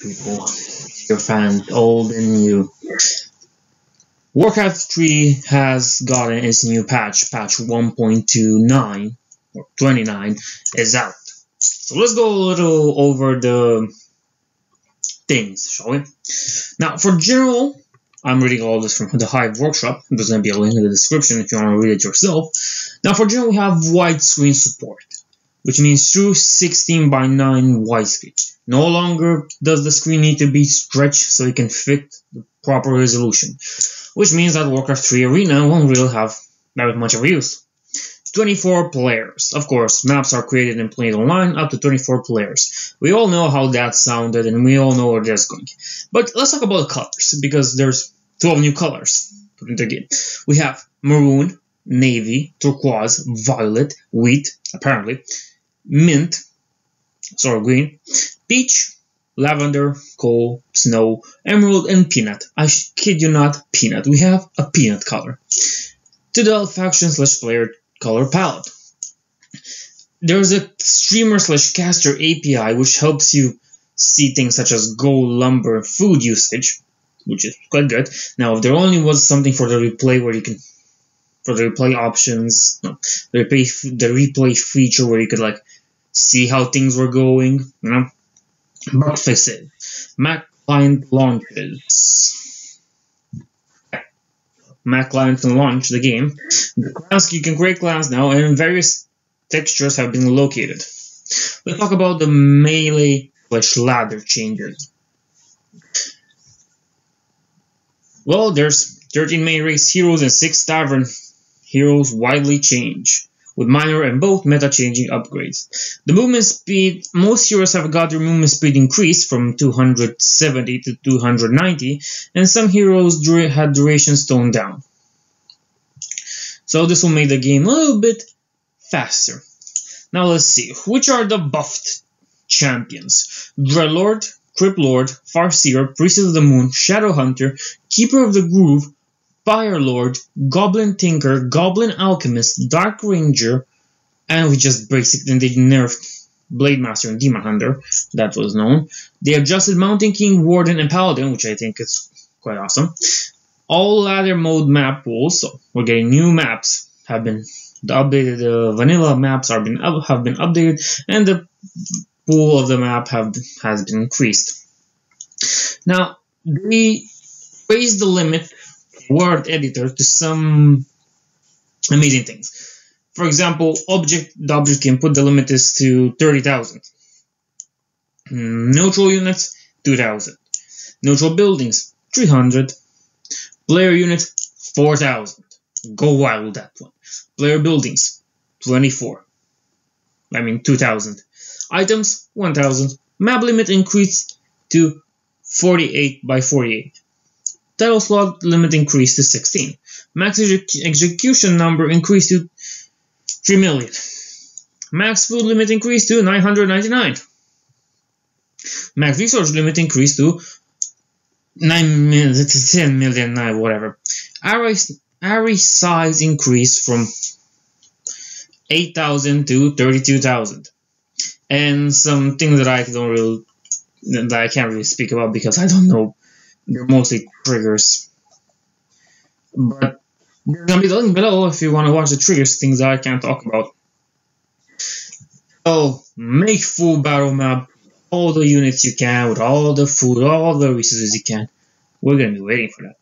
people, your fans, old and new. Warcraft 3 has gotten its new patch, patch 1.29 or 29 is out. So let's go a little over the things, shall we? Now, for general, I'm reading all this from the Hive Workshop. There's going to be a link in the description if you want to read it yourself. Now, for general, we have widescreen support, which means true 16 by 9 widescreen. No longer does the screen need to be stretched so it can fit the proper resolution, which means that Warcraft 3 Arena won't really have that much of a use. 24 players. Of course, maps are created and played online up to 24 players. We all know how that sounded and we all know where that's going. But let's talk about colors because there's 12 new colors put into the game. We have maroon, navy, turquoise, violet, wheat, apparently, mint, sorry, green, peach, lavender, coal, snow, emerald, and peanut. I kid you not, peanut. We have a peanut color. To the faction slash player color palette. There's a streamer slash caster API which helps you see things such as gold, lumber, food usage, which is quite good. Now, if there only was something for the replay where you can, for the replay options, no, the replay, the replay feature where you could like see how things were going, you know, bug fixes. Mac client launches. Mac client can launch the game. The class, you can create class now, and various textures have been located. Let's talk about the melee slash ladder changes. Well, there's 13 main race heroes and 6 tavern heroes widely change, with minor and both meta-changing upgrades. The movement speed, most heroes have got their movement speed increased from 270 to 290, and some heroes had duration toned down. So this will make the game a little bit faster. Now let's see, which are the buffed champions? Dreadlord, Crypt Lord, Farseer, of the Moon, Shadow Hunter, Keeper of the Grove, Fire Lord, Goblin Tinker, Goblin Alchemist, Dark Ranger, and we just basically they nerfed Blade Master and Demon Hunter, that was known. They adjusted Mountain King, Warden, and Paladin, which I think is quite awesome. All ladder mode map pools, so we're getting new maps, have been the updated uh, vanilla maps are been have been updated, and the pool of the map have has been increased. Now they raised the limit World Editor to some amazing things. For example, object the object input the limit is to 30,000. Neutral units 2,000. Neutral buildings 300. Player units 4,000. Go wild with that one. Player buildings 24. I mean 2,000. Items 1,000. Map limit increased to 48 by 48. Title slot limit increased to 16. Max execution number increased to 3 million. Max food limit increased to 999. Max resource limit increased to 9 million, 10 million, whatever. Array, array size increased from 8,000 to 32,000. And some things that I don't really, that I can't really speak about because I don't know they're mostly triggers. But there's gonna be the link below if you want to watch the triggers, things I can't talk about. So make full battle map, all the units you can, with all the food, all the resources you can. We're gonna be waiting for that.